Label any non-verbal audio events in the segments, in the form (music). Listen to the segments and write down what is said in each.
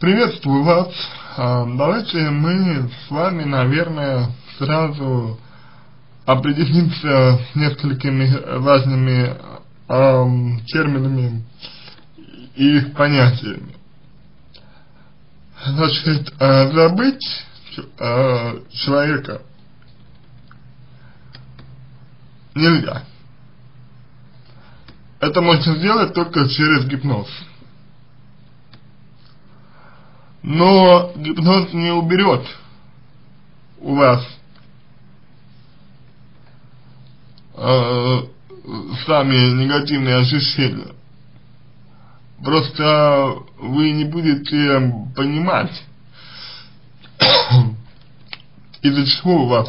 Приветствую вас. А, давайте мы с вами, наверное, сразу определимся с несколькими важными э, терминами и их понятиями. Значит, э, забыть человека нельзя. Это можно сделать только через гипноз. Но гипноз не уберет у вас э, сами негативные ощущения. Просто вы не будете понимать, (coughs) из-за чего у вас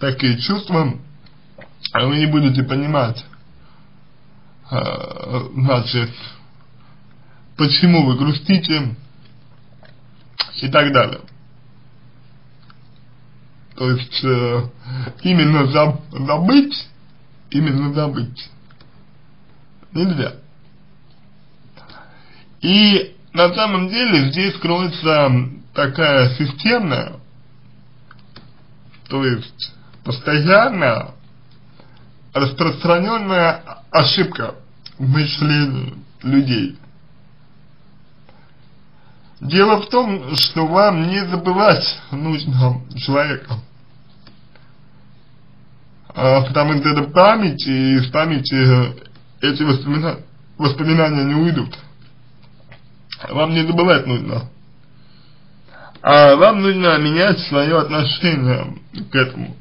такие чувства, а вы не будете понимать, э, значит, почему вы грустите, и так далее. То есть э, именно заб, забыть, именно забыть нельзя. И на самом деле здесь кроется такая системная, то есть постоянная распространенная ошибка в мышлении людей. Дело в том, что вам не забывать нужно человека. А, потому что это память, и из памяти эти воспоминания, воспоминания не уйдут. Вам не забывать нужно. А вам нужно менять свое отношение к этому.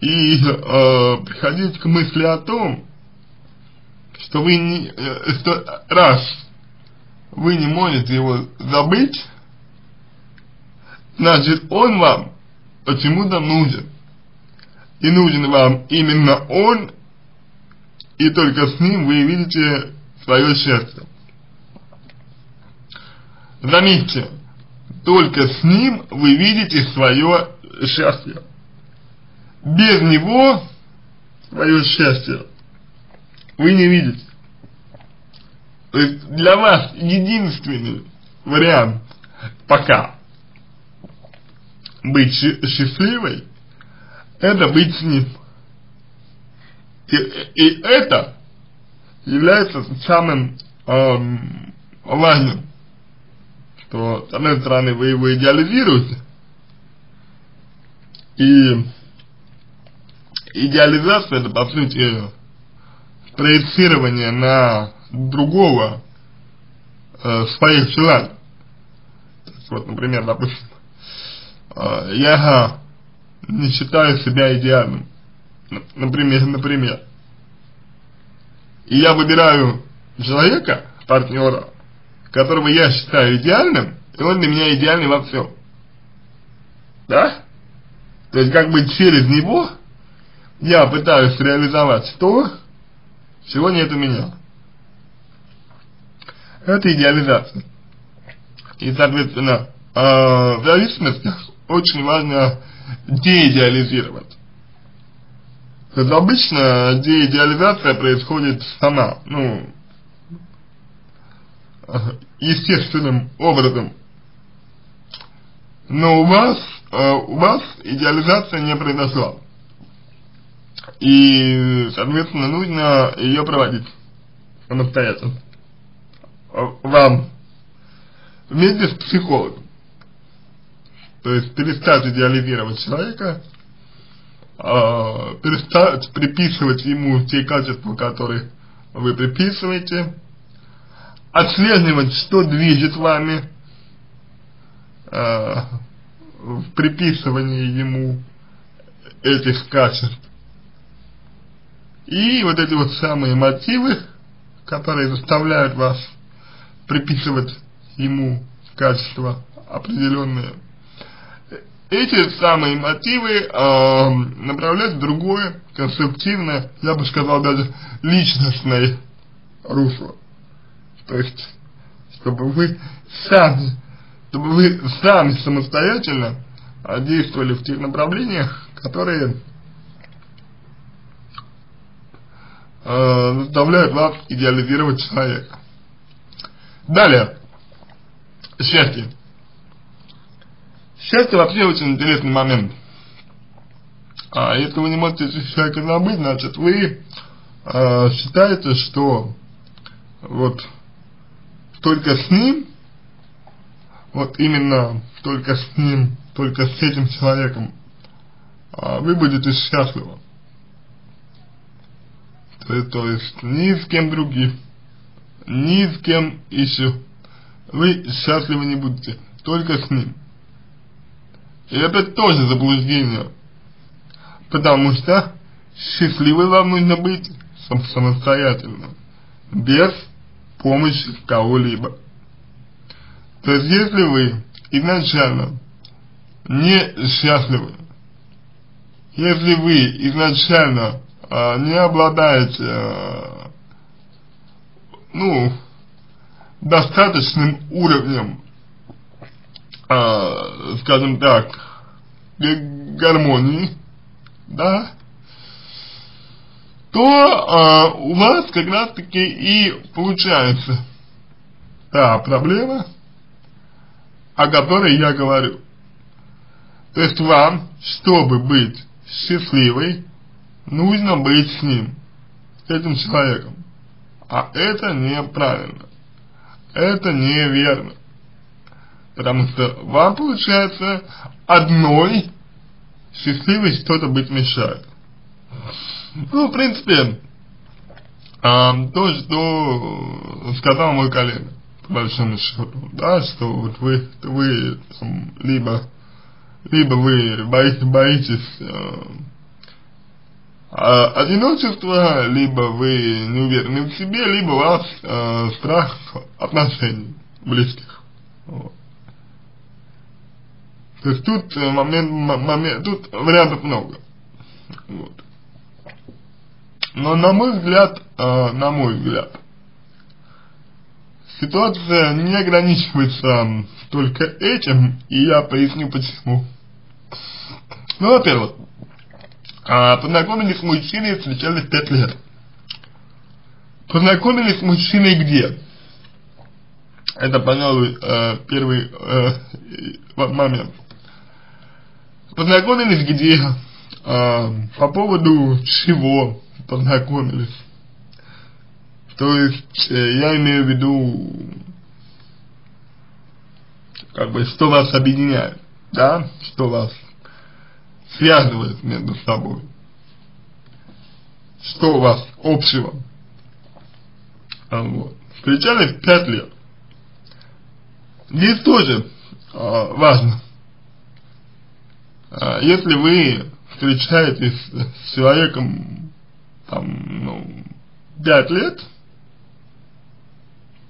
И э, приходить к мысли о том, что вы не, э, что раз вы не можете его забыть, значит он вам почему-то нужен. И нужен вам именно он, и только с ним вы видите свое счастье. Заметьте, только с ним вы видите свое счастье. Без него свое счастье вы не видите. То есть для вас единственный вариант пока быть счастливой, это быть с ним. И, и это является самым эм, важным, что с одной стороны вы его идеализируете, и идеализация это по сути проецирование на другого э, своих желаний. Вот, например, допустим, э, я не считаю себя идеальным. Например, например. И я выбираю человека, партнера, которого я считаю идеальным, и он для меня идеальный во всем. Да? То есть как бы через него я пытаюсь реализовать то, чего нет у меня это идеализация. И, соответственно, э, в зависимостях очень важно деидеализировать. То обычно деидеализация происходит сама, ну, естественным образом. Но у вас, э, у вас идеализация не произошла. И, соответственно, нужно ее проводить самостоятельно вам вместе с психологом. То есть перестать идеализировать человека, э, перестать приписывать ему те качества, которые вы приписываете, отслеживать, что движет вами э, в приписывании ему этих качеств. И вот эти вот самые мотивы, которые заставляют вас приписывать ему качества определенные. Эти самые мотивы э, направлять в другое, конструктивное, я бы сказал даже личностное русло. То есть, чтобы вы сами, чтобы вы сами самостоятельно действовали в тех направлениях, которые э, заставляют вас идеализировать человека. Далее. счастье. Счастье вообще очень интересный момент. А если вы не можете человека забыть, значит вы э, считаете, что вот только с ним, вот именно только с ним, только с этим человеком э, вы будете счастливы. То, то есть ни с кем другим, ни с кем еще вы счастливы не будете, только с ним. И это тоже заблуждение, потому что счастливым вам нужно быть сам самостоятельно, без помощи кого-либо. То есть, если вы изначально не счастливы, если вы изначально а, не обладаете, а, ну, достаточным уровнем, а, скажем так, гармонии, да, то а, у вас как раз таки и получается та проблема, о которой я говорю. То есть вам, чтобы быть счастливой, нужно быть с ним, с этим человеком. А это неправильно. Это неверно. Потому что вам, получается, одной счастливой что-то быть мешает. Ну, в принципе, а, то, что сказал мой коллега, по большому счету, да, что вот вы, вы там, либо, либо вы боитесь, боитесь э, одиночества, либо вы не уверены в себе, либо у вас э, страх отношений близких. Вот. То есть тут момент, момент, тут вариантов много. Вот. Но на мой взгляд, э, на мой взгляд, ситуация не ограничивается только этим, и я поясню почему. Ну, во-первых, э, познакомились с мужчиной, встречались пять лет. Познакомились с мужчиной где? Это, пожалуй, э, первый э, момент. Познакомились где? Э, по поводу чего? познакомились. То есть, э, я имею в виду, как бы, что вас объединяет, да, что вас связывает между собой, что у вас общего. А, вот. Встречались пять лет. Здесь тоже а, важно, а, если вы встречаетесь с человеком там, ну, пять лет,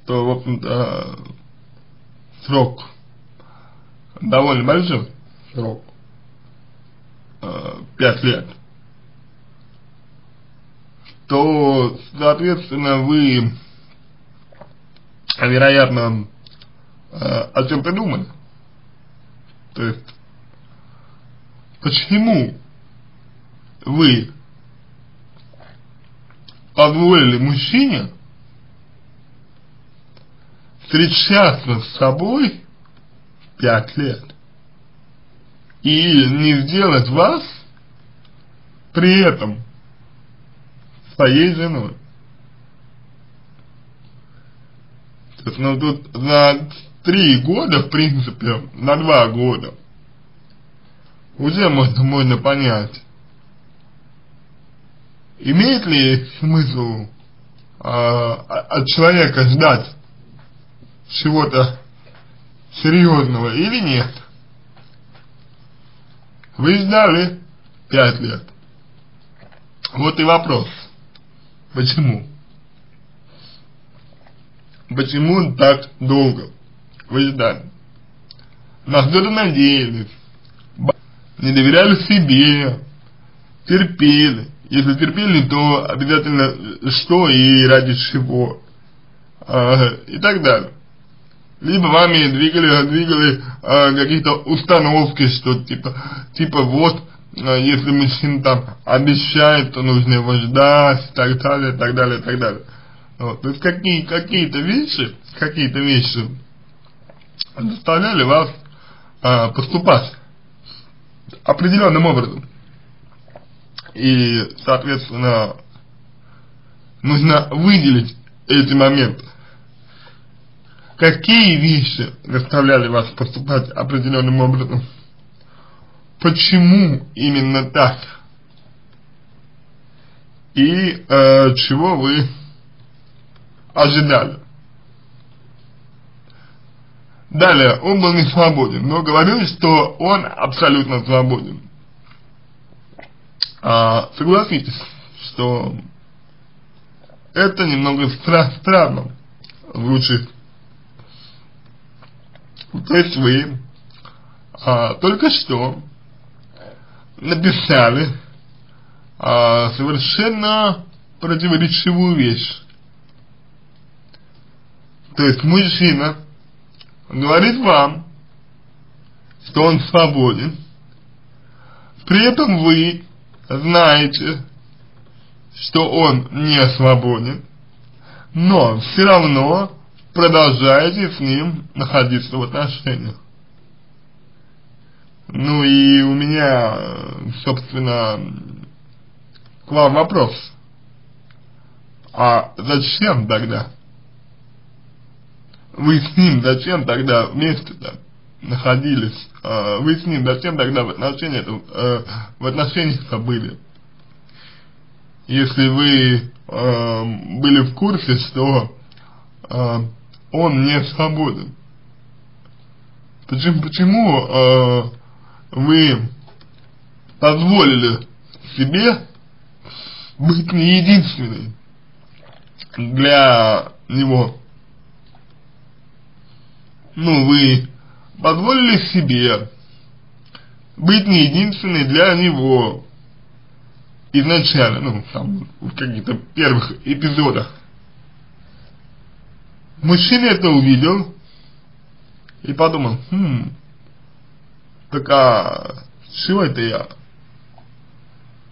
то, в общем-то, срок довольно большой срок, э, пять лет, то, соответственно, вы, вероятно, э, о чем придумали. То есть, почему вы позволили мужчине встречаться с собой пять лет и не сделать вас при этом своей женой. То есть, ну, тут за три года, в принципе, на два года, уже можно, можно понять, имеет ли смысл э, от человека ждать чего-то серьезного или нет? Вы ждали пять лет. Вот и вопрос. Почему? Почему так долго вы ждали? На что-то надеялись, не доверяли себе, терпели, если терпели, то обязательно что и ради чего. И так далее. Либо вами двигали, двигали а, какие-то установки, что типа, типа вот, а, если мужчина там обещает, то нужно его ждать, и так далее, и так далее, и так далее. Вот. То есть какие, какие-то вещи, какие-то вещи заставляли вас э, поступать определенным образом. И, соответственно, нужно выделить эти моменты. Какие вещи заставляли вас поступать определенным образом? Почему именно так? И э, чего вы ожидали? Далее, он был не свободен, но говорили, что он абсолютно свободен. А, согласитесь, что это немного стра странно звучит. То есть вы а, только что написали а, совершенно противоречивую вещь. То есть мужчина говорит вам, что он свободен, при этом вы знаете, что он не свободен, но все равно продолжаете с ним находиться в отношениях. Ну и у меня, собственно, к вам вопрос. А зачем тогда? Вы с ним зачем тогда вместе-то находились? А, вы с ним зачем тогда в отношениях, э, в отношениях-то были? Если вы э, были в курсе, что э, он не свободен. Почему, почему э, вы позволили себе быть не единственной для него? Ну, вы позволили себе быть не единственной для него изначально, ну, там, в каких-то первых эпизодах. Мужчина это увидел и подумал, хм, так а чего это я?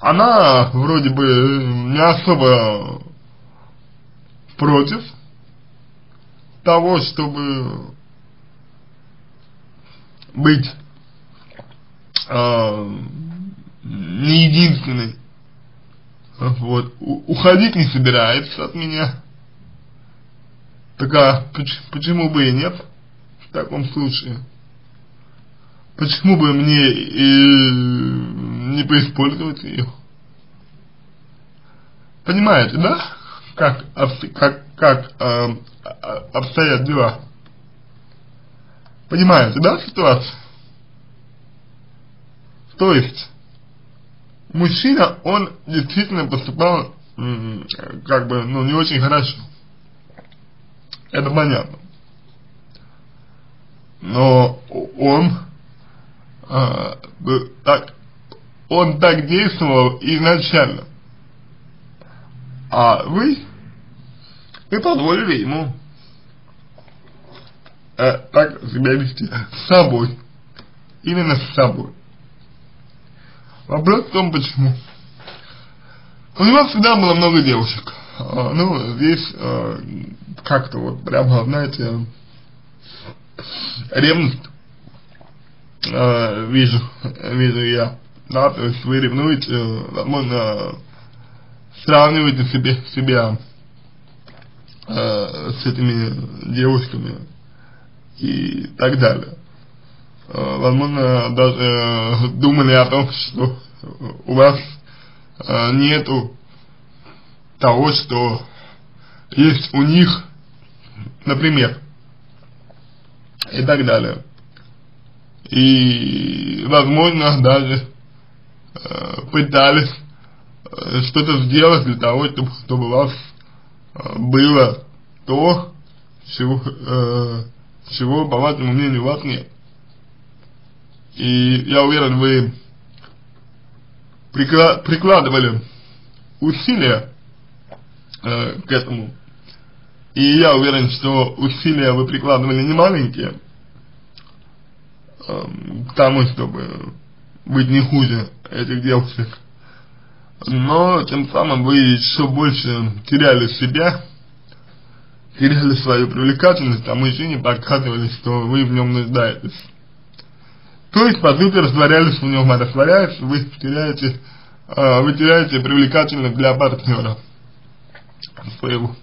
Она вроде бы не особо против того, чтобы быть э, не единственной. Вот, уходить не собирается от меня. Так а почему бы и нет в таком случае? Почему бы мне и не поиспользовать ее? Понимаете, да? Как, как, как э, обстоят дела? Понимаете, да, ситуацию? То есть, мужчина, он действительно поступал, как бы, ну, не очень хорошо. Это понятно. Но он а, так, он так действовал изначально. А вы, вы позволили ему э, так себя вести с собой. Именно с собой. Вопрос в том, почему. У него всегда было много девушек. А, ну, здесь а, как-то вот прямо, знаете, ревность а, вижу, вижу я. Да, то есть вы ревнуете, возможно, сравниваете себе, себя с этими девушками и так далее. Э, возможно, даже думали о том, что у вас нету того, что есть у них, например, и так далее. И, возможно, даже э, пытались э, что-то сделать для того, чтобы, чтобы у вас э, было то, чего, э, чего, по вашему мнению, у вас нет. И я уверен, вы прикладывали усилия э, к этому. И я уверен, что усилия вы прикладывали не маленькие э, к тому, чтобы быть не хуже этих девушек. Но тем самым вы еще больше теряли себя, теряли свою привлекательность, а мужчине показывали, что вы в нем нуждаетесь. То есть, по сути, растворялись в нем, а растворяясь, вы теряете, э, вы теряете привлекательность для партнера своего.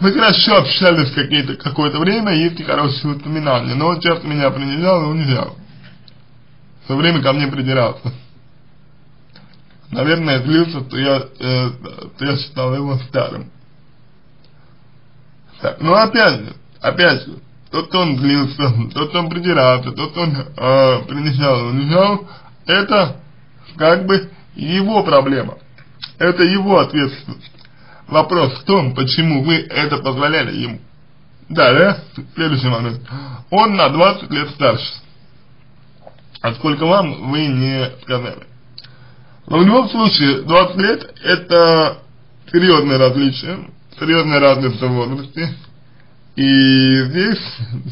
Мы хорошо общались какие-то какое-то время, есть хорошие воспоминания, но он часто меня принижал и унижал. Все время ко мне придирался. Наверное, злился, что я, э, что я считал его старым. Так, ну опять же, опять же, тот, он злился, тот, он придирался, тот, он э, принижал и унижал, это как бы его проблема. Это его ответственность. Вопрос в том, почему вы это позволяли ему. Да, да? Следующий момент. Он на 20 лет старше. А сколько вам, вы не сказали. Но в любом случае, 20 лет это серьезное различие, серьезная разница в возрасте. И здесь,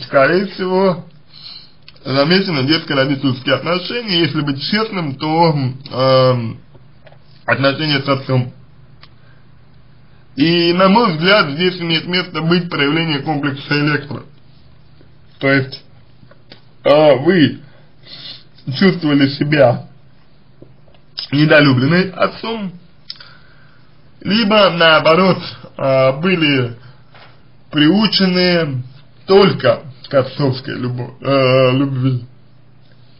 скорее всего, замечены детско-родительские отношения. Если быть честным, то э, отношения с отцом. И, на мой взгляд, здесь имеет место быть проявление комплекса электро. То есть, э, вы чувствовали себя недолюбленной отцом, либо, наоборот, э, были приучены только к отцовской э, любви.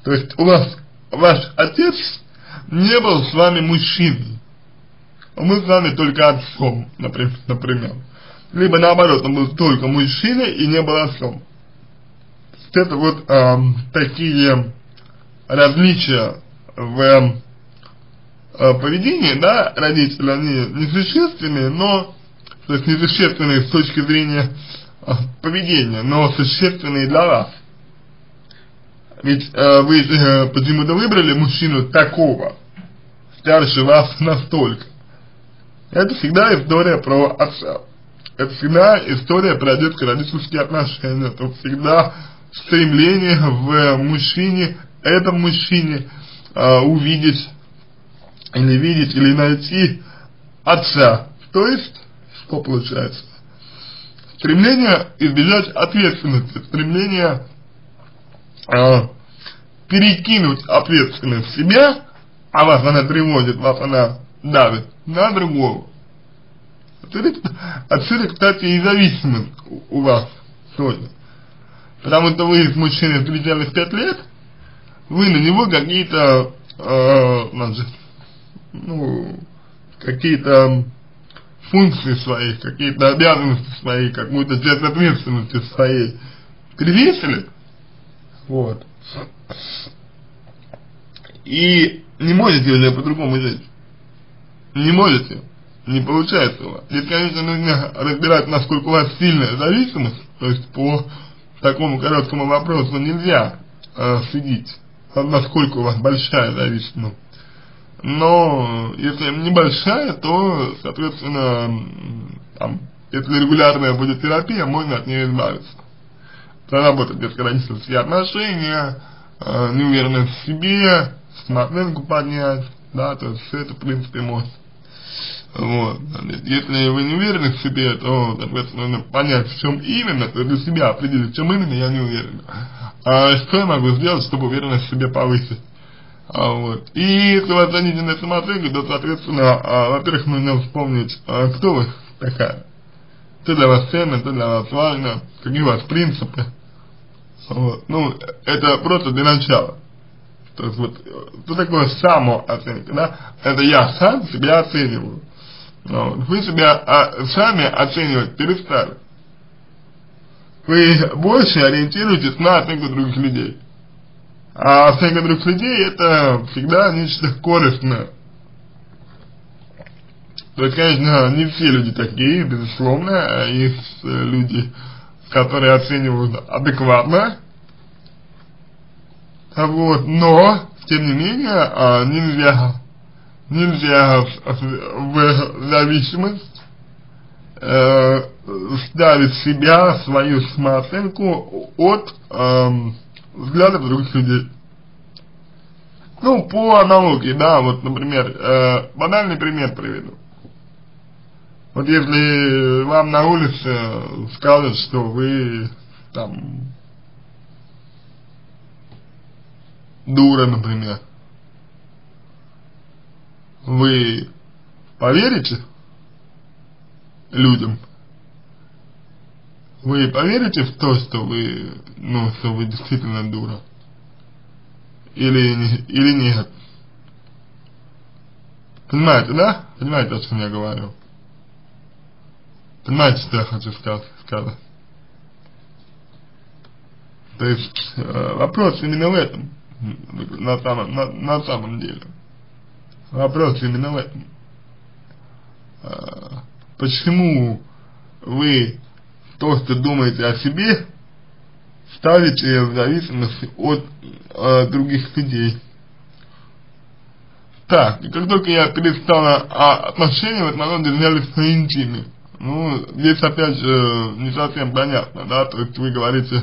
То есть, у вас, ваш отец не был с вами мужчиной мы с вами только отцом, например. Либо наоборот, он был только мужчиной и не был отцом. Это вот э, такие различия в э, поведении, да, родителей, они несущественные, но, то есть несущественные с точки зрения э, поведения, но существенные для вас. Ведь э, вы э, почему-то выбрали мужчину такого, старше вас настолько. Это всегда история про отца. Это всегда история про детско-родительские отношения. Это всегда стремление в мужчине, этом мужчине э, увидеть или видеть, или найти отца. То есть, что получается? Стремление избежать ответственности, стремление э, перекинуть ответственность в себя, а вас она приводит, вас она давит на другого. Отсюда, отсюда кстати, и зависимость у вас тоже. Потому что вы с мужчиной встречались пять лет, вы на него какие-то, э, значит, ну, какие-то функции свои, какие-то обязанности свои, какую-то часть ответственности своей перевесили, вот, и не можете уже по-другому жить не можете, не получается у вас. Здесь, конечно, нужно разбирать, насколько у вас сильная зависимость, то есть по такому короткому вопросу нельзя э, судить, насколько у вас большая зависимость. Но если небольшая, то, соответственно, там, если регулярная будет терапия, можно от нее избавиться. Проработать детско-родительские отношения, э, неуверенность в себе, самооценку поднять, да, то есть все это, в принципе, можно. Вот. Если вы не уверены в себе, то, соответственно, надо понять, в чем именно, то для себя определить, в чем именно я не уверен. А что я могу сделать, чтобы уверенность в себе повысить? А, вот. И если вы оцените на самооценку, то, соответственно, а, во-первых, нужно вспомнить, а, кто вы такая. Что для вас ценно, что для вас важно, какие у вас принципы. Вот. Ну, это просто для начала. То есть вот, что такое самооценка, да? Это я сам себя оцениваю. Вы себя а, сами оценивать перестали. Вы больше ориентируетесь на оценку других людей. А оценка других людей это всегда нечто корыстное. То есть, конечно, не все люди такие, безусловно, а есть люди, которые оценивают адекватно, вот, но, тем не менее, а, нельзя нельзя в зависимость э, ставить себя, свою самооценку от э, взглядов других людей. Ну, по аналогии, да, вот, например, э, банальный пример приведу. Вот если вам на улице скажут, что вы там дура, например, вы поверите людям? Вы поверите в то, что вы, ну, что вы действительно дура? Или, или нет? Понимаете, да? Понимаете, о чем я говорю? Понимаете, что я хочу сказать? То есть, э, вопрос именно в этом, на самом, на, на самом деле. Вопрос именно в этом. Э, почему вы то, что думаете о себе, ставите в зависимости от э, других людей? Так, и как только я перестал а отношения в основном держались на интиме. Ну, здесь опять же не совсем понятно, да, то есть вы говорите,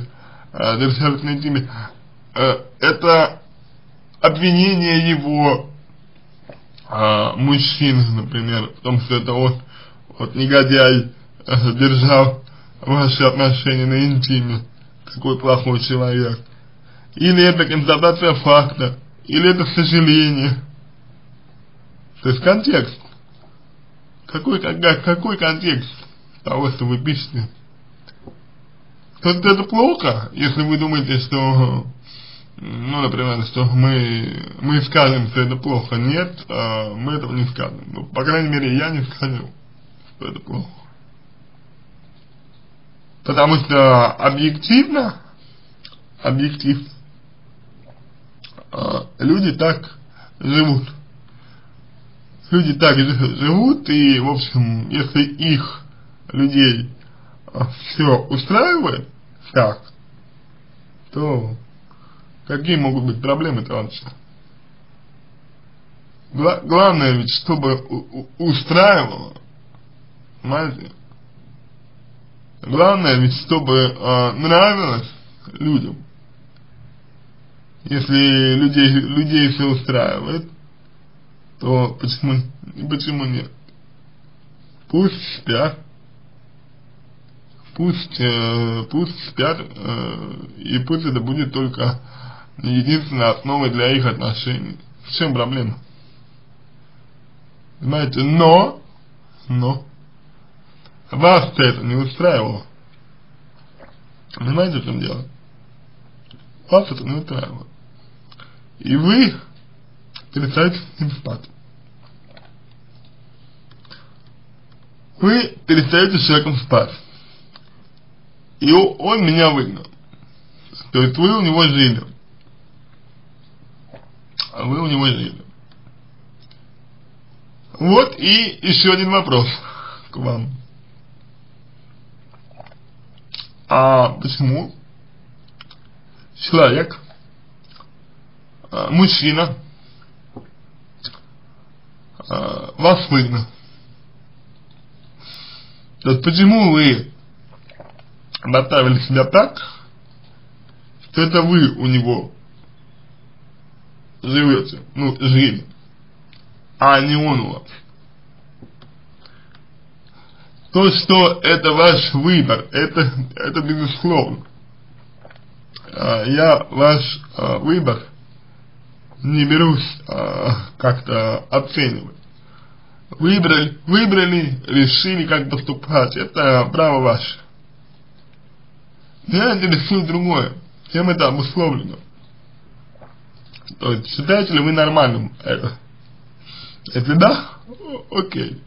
э, держались на интиме. Э, это обвинение его э, мужчины, например, в том, что это он, вот негодяй, э, держал ваши отношения на интиме, такой плохой человек. Или это констатация факта, или это сожаление. То есть контекст. Какой, как, какой контекст того, что вы пишете? Вот это плохо, если вы думаете, что, ну, например, что мы, мы скажем, что это плохо. Нет, а мы этого не скажем. Ну, по крайней мере, я не скажу, что это плохо. Потому что объективно, объектив, а, люди так живут люди так живут, и, в общем, если их, людей, а, все устраивает так, то какие могут быть проблемы-то вообще? Гла главное ведь, чтобы устраивало, понимаете? Главное ведь, чтобы э, нравилось людям. Если людей, людей все устраивает, то почему, почему нет? Пусть спят, пусть, э, пусть спят, э, и пусть это будет только единственной основой для их отношений. В чем проблема? Понимаете, но, но, вас-то это не устраивало. Понимаете, в чем дело? Вас это не устраивало. И вы перестаете с ним спать. Вы перестаете с человеком спать. И он меня выгнал. То есть вы у него жили. А вы у него жили. Вот и еще один вопрос к вам. А почему человек, а, мужчина, а, вас выгнал? То есть почему вы направили себя так, что это вы у него живете, ну, жили, а не он у вас. То, что это ваш выбор, это, это безусловно. А, я ваш а, выбор не берусь а, как-то оценивать выбрали, выбрали, решили, как поступать. Это право ваше. Меня интересует другое. Чем это обусловлено? То есть, считаете ли вы нормальным это? Если да, окей.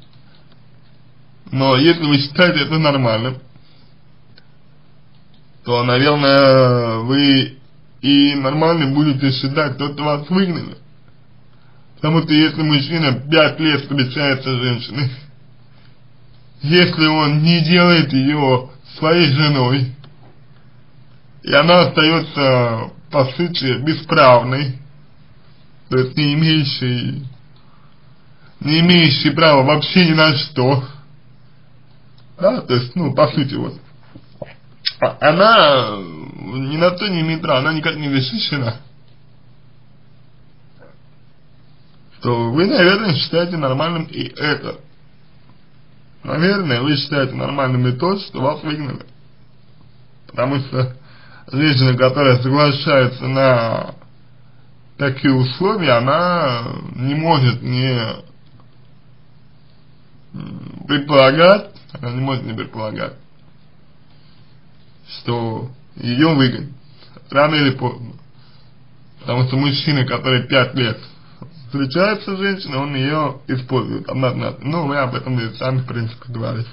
Но если вы считаете это нормальным, то, наверное, вы и нормальным будете считать тот, кто вас выгнали. Потому что если мужчина пять лет встречается с женщиной, если он не делает ее своей женой, и она остается, по сути, бесправной, то есть не имеющей, не имеющей права вообще ни на что, да, то есть, ну, по сути, вот, а она ни на то не имеет права, она никак не защищена. то вы, наверное, считаете нормальным и это. наверное, вы считаете нормальным и то, что вас выгнали. Потому что женщина, которая соглашается на такие условия, она не может не предполагать, она не может не предполагать, что ее выгонят рано или поздно. Потому что мужчина, который пять лет встречается с женщиной, он ее использует однозначно. Ну, вы об этом и сами, в принципе, говорите.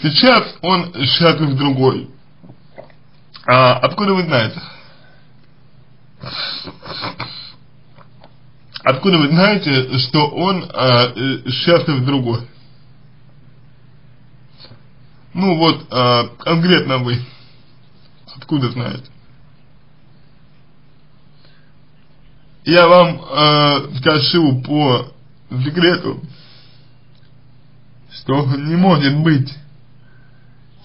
Сейчас он счастлив другой. А откуда вы знаете? Откуда вы знаете, что он а, счастлив другой? Ну вот, а, конкретно вы. Откуда знаете? Я вам э, скажу по секрету, что не может быть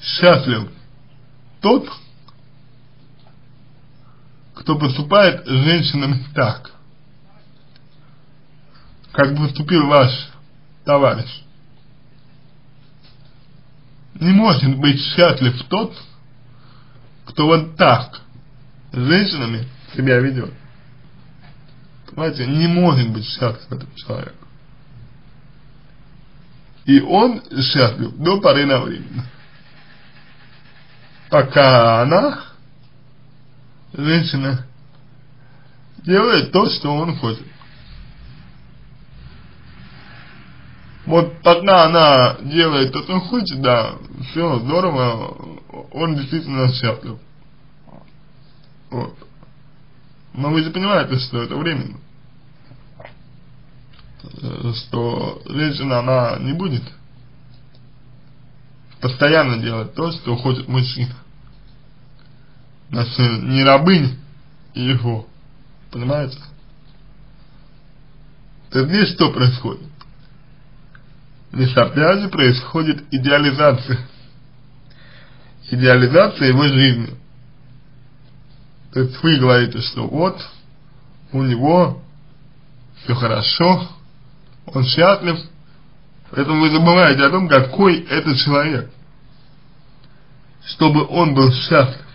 счастлив тот, кто поступает с женщинами так, как поступил ваш товарищ. Не может быть счастлив тот, кто вот так с женщинами себя ведет. Понимаете, не может быть счастлив этот человек. И он счастлив до поры на время. Пока она, женщина, делает то, что он хочет. Вот пока она делает то, что хочет, да, все здорово, он действительно счастлив. Вот. Но вы же понимаете, что это временно. Что женщина, она не будет постоянно делать то, что хочет мужчина. Значит, не рабынь его. Понимаете? То здесь что происходит? Здесь опять происходит идеализация. Идеализация его жизни. То есть вы говорите, что вот, у него все хорошо, он счастлив, поэтому вы забываете о том, какой это человек, чтобы он был счастлив.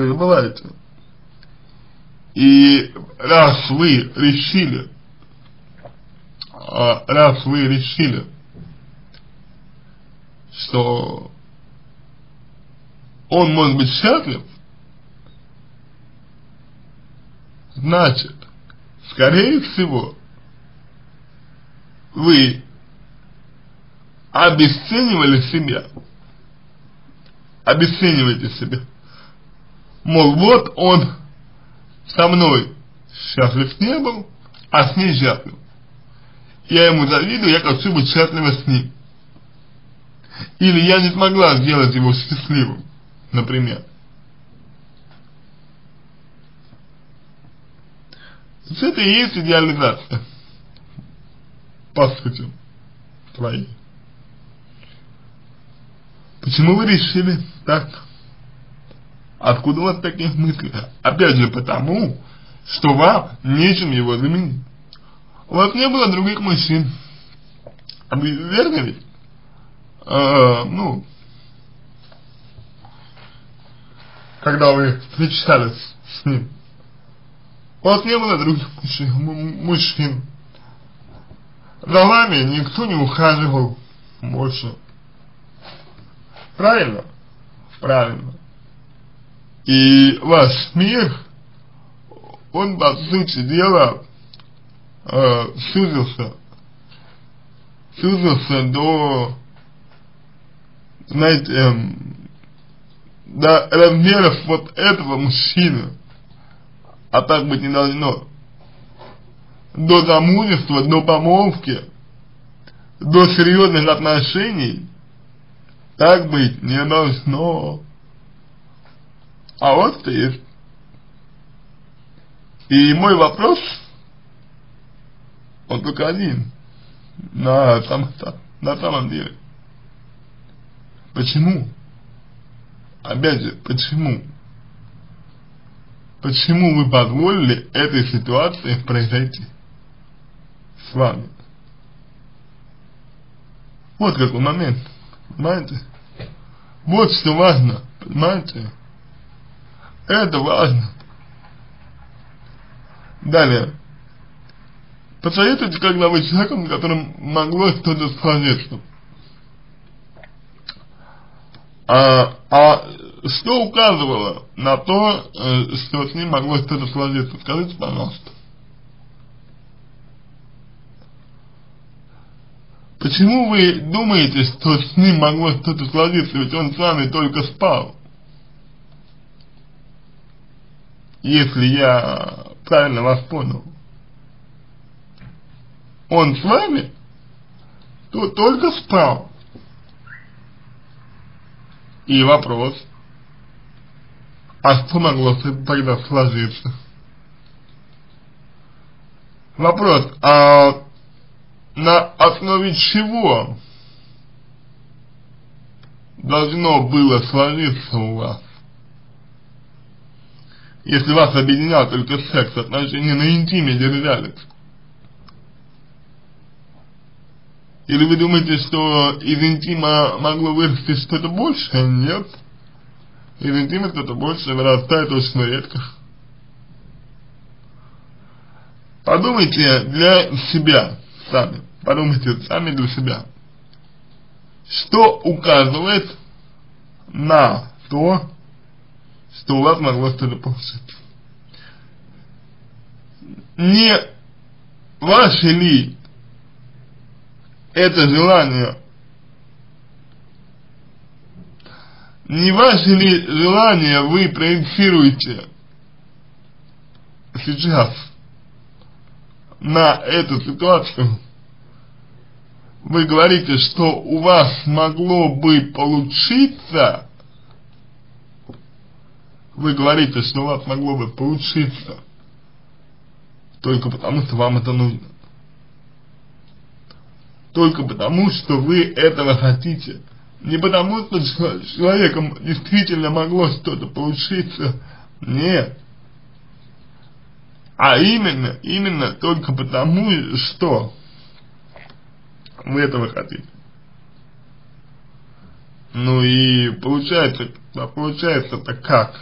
Вы забываете. И раз вы решили, а, раз вы решили, что он может быть счастлив, значит, скорее всего, вы обесценивали себя, обесцениваете себя. Мол, вот он со мной счастлив не был, а с ней счастлив. Я ему завидую, я хочу быть счастлива с ним. Или я не смогла сделать его счастливым например. То это и есть идеализация, по сути, твоей. Почему вы решили так? Откуда у вас таких мыслей? Опять же потому, что вам нечем его заменить. У вас не было других мужчин. А верно ведь? А, ну, когда вы встречались с ним. У вас не было других мужчин. За вами никто не ухаживал больше. Правильно? Правильно. И ваш мир, он, по сути дела, э, сузился, сузился до, знаете, эм, до размеров вот этого мужчины, а так быть не должно. До замужества, до помолвки, до серьезных отношений так быть не должно. А вот есть. И мой вопрос, он только один, на, сам, на самом деле. Почему? Опять же, почему? почему вы позволили этой ситуации произойти с вами. Вот какой момент, понимаете? Вот что важно, понимаете? Это важно. Далее. Посоветуйте, когда вы человеком, которым могло что-то сложиться. А, а что указывало на то, э, что с ним могло что-то сложиться? Скажите, пожалуйста. Почему вы думаете, что с ним могло что-то сложиться, ведь он с вами только спал? Если я правильно вас понял. Он с вами, то только спал. И вопрос, а что могло тогда сложиться? Вопрос, а на основе чего должно было сложиться у вас? Если вас объединял только секс, отношения на интиме держались. Или вы думаете, что из интима могло вырасти что-то большее? Нет. Из интима что-то большее вырастает очень редко. Подумайте для себя сами. Подумайте сами для себя. Что указывает на то, что у вас могло что-то получиться? Не ваше ли это желание, не ваше ли желание вы проецируете сейчас на эту ситуацию? Вы говорите, что у вас могло бы получиться, вы говорите, что у вас могло бы получиться, только потому, что вам это нужно только потому, что вы этого хотите. Не потому, что с человеком действительно могло что-то получиться. Нет. А именно, именно только потому, что вы этого хотите. Ну и получается, получается-то как?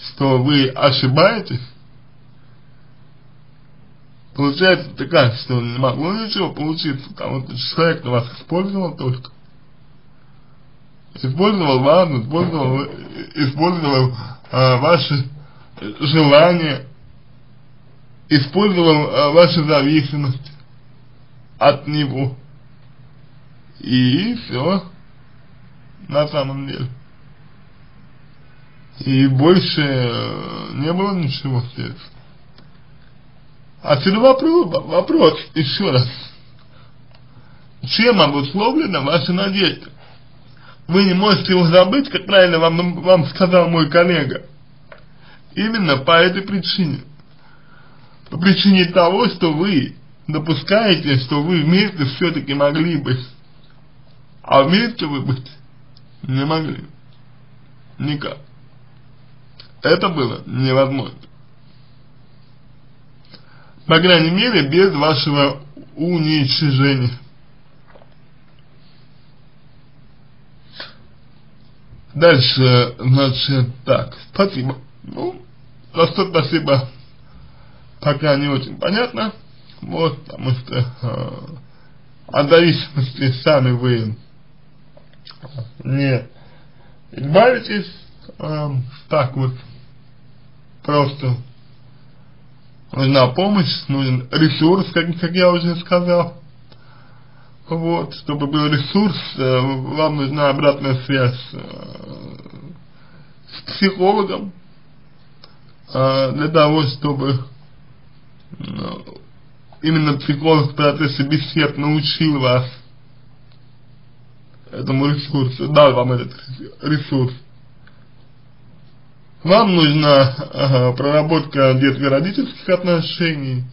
Что вы ошибаетесь? Получается такая, что не могло ничего получиться, потому что человек вас использовал только. Использовал вас, использовал, использовал а, ваши желания, использовал а, вашу зависимость от него. И все на самом деле. И больше не было ничего здесь. Отсюда вопрос, вопрос еще раз. Чем обусловлена ваша надежда? Вы не можете его забыть, как правильно вам, вам сказал мой коллега. Именно по этой причине. По причине того, что вы допускаете, что вы вместе все-таки могли быть. А вместе вы быть не могли. Никак. Это было невозможно. По крайней мере, без вашего уничижения. Дальше, значит, так, спасибо. Ну, за что спасибо, пока не очень понятно. Вот, потому что э, от зависимости сами вы не избавитесь э, так вот просто. Нужна помощь, нужен ресурс, как, как я уже сказал. Вот, чтобы был ресурс, э, вам нужна обратная связь э, с психологом, э, для того, чтобы именно психолог в процессе бесед научил вас этому ресурсу, дал вам этот ресурс. Вам нужна ага, проработка детско-родительских отношений,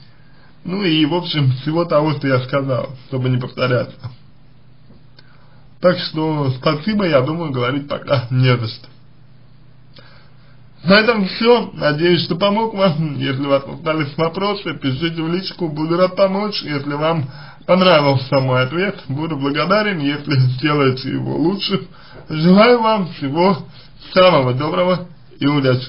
ну и, в общем, всего того, что я сказал, чтобы не повторяться. Так что спасибо, я думаю, говорить пока не за что. На этом все. Надеюсь, что помог вам. Если у вас остались вопросы, пишите в личку. Буду рад помочь. Если вам понравился мой ответ, буду благодарен, если сделаете его лучше. Желаю вам всего самого доброго и удачи.